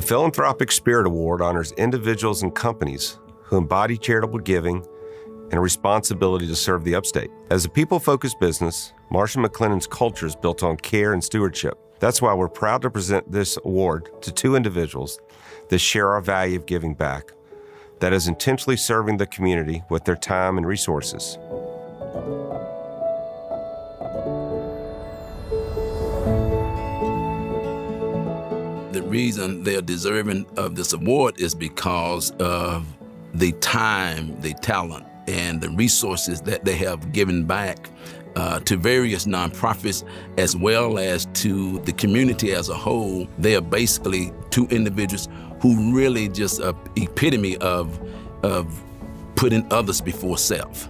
The Philanthropic Spirit Award honors individuals and companies who embody charitable giving and a responsibility to serve the upstate. As a people focused business, Marsh & McLennan's culture is built on care and stewardship. That's why we're proud to present this award to two individuals that share our value of giving back, that is intentionally serving the community with their time and resources. Reason they're deserving of this award is because of the time, the talent, and the resources that they have given back uh, to various nonprofits as well as to the community as a whole. They are basically two individuals who really just a epitome of, of putting others before self.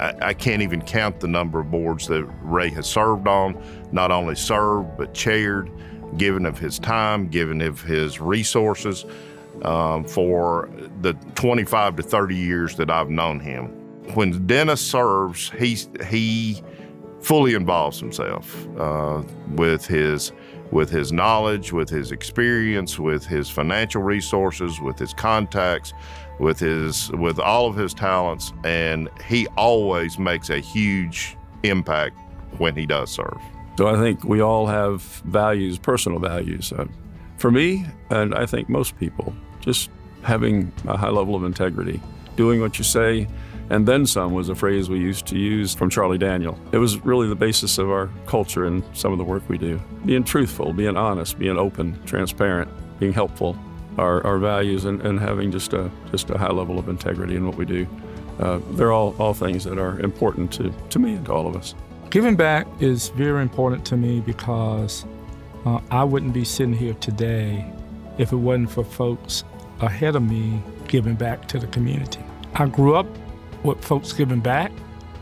I, I can't even count the number of boards that Ray has served on, not only served, but chaired, given of his time, given of his resources um, for the 25 to 30 years that I've known him. When Dennis serves, he, he fully involves himself uh, with his with his knowledge, with his experience, with his financial resources, with his contacts, with his with all of his talents, and he always makes a huge impact when he does serve. So I think we all have values, personal values. Uh, for me, and I think most people, just having a high level of integrity, doing what you say, and then some was a phrase we used to use from Charlie Daniel. It was really the basis of our culture and some of the work we do. Being truthful, being honest, being open, transparent, being helpful, our, our values, and, and having just a, just a high level of integrity in what we do. Uh, they're all, all things that are important to, to me and to all of us. Giving back is very important to me because uh, I wouldn't be sitting here today if it wasn't for folks ahead of me giving back to the community. I grew up with folks giving back,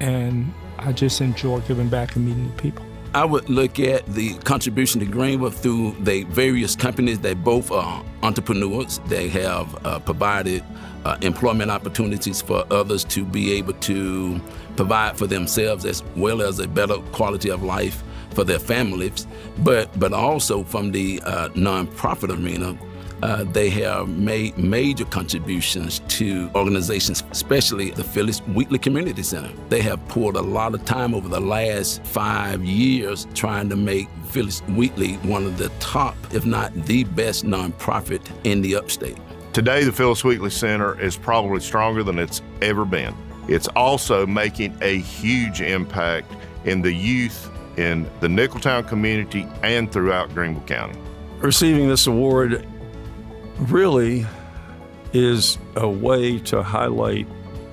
and I just enjoy giving back and meeting new people. I would look at the contribution to Greenwood through the various companies that both are entrepreneurs. They have uh, provided uh, employment opportunities for others to be able to provide for themselves as well as a better quality of life for their families, but but also from the uh, nonprofit arena. Uh, they have made major contributions to organizations, especially the Phillis Wheatley Community Center. They have poured a lot of time over the last five years trying to make Phillis Wheatley one of the top, if not the best nonprofit in the upstate. Today, the Phillis Wheatley Center is probably stronger than it's ever been. It's also making a huge impact in the youth in the Nicholtown community and throughout Greenville County. Receiving this award really is a way to highlight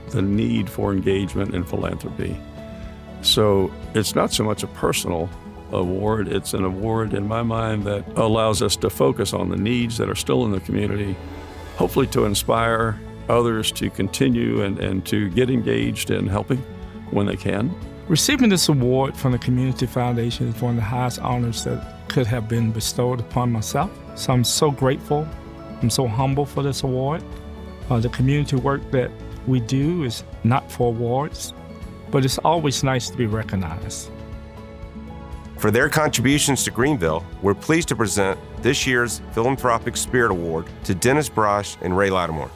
the need for engagement in philanthropy. So it's not so much a personal award, it's an award in my mind that allows us to focus on the needs that are still in the community, hopefully to inspire others to continue and, and to get engaged in helping when they can. Receiving this award from the Community Foundation is one of the highest honors that could have been bestowed upon myself. So I'm so grateful. I'm so humble for this award. Uh, the community work that we do is not for awards, but it's always nice to be recognized. For their contributions to Greenville, we're pleased to present this year's Philanthropic Spirit Award to Dennis Braasch and Ray Lattimore.